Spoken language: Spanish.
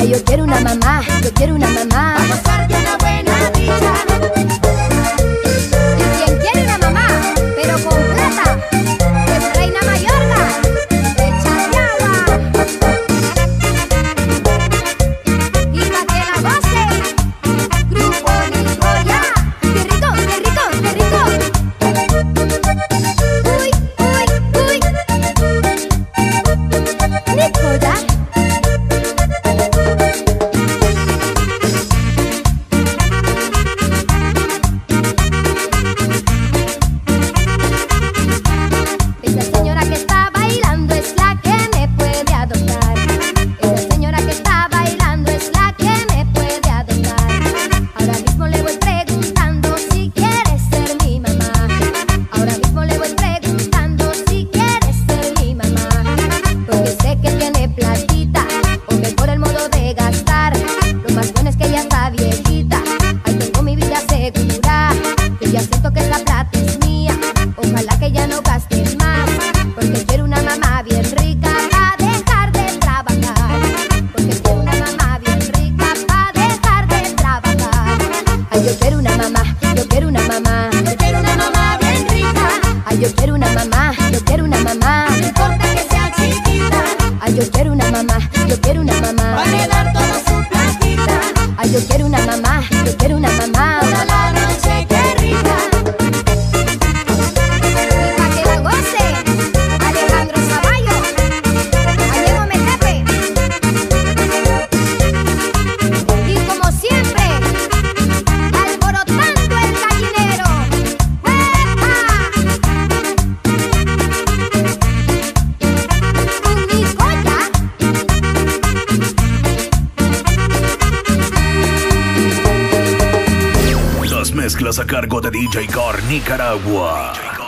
Ay, yo quiero una mamá, yo quiero una mamá. a gozar de una buena vida. Y quien quiere una mamá, pero con plata, es Reina Mayorga. Échale agua. Y pa' que la goce, Grupo Nicoya. ¡Qué rico, qué rico, qué rico! ¡Uy, uy, uy! Nicoya. Ya siento que esa plata es mía. Ojalá que ya no gaste más. Porque quiero una mamá bien rica para dejar de trabajar. Porque quiero una mamá bien rica para dejar de trabajar. Ay, yo quiero una mamá, yo quiero una mamá. Yo quiero una mamá bien rica, Ay, yo quiero una mamá, yo quiero una mamá. no importa que sea chiquita, Ay, yo quiero una mamá, yo quiero una mamá. a heredar toda su platita, Ay, yo quiero una mamá, Las mezclas a cargo de DJ Car Nicaragua.